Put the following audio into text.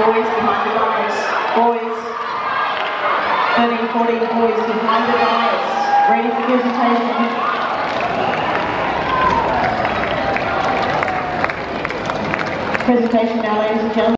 Boys behind the dais. Boys. 13, 14 boys behind the dais. Ready for presentation. Presentation now, ladies and gentlemen.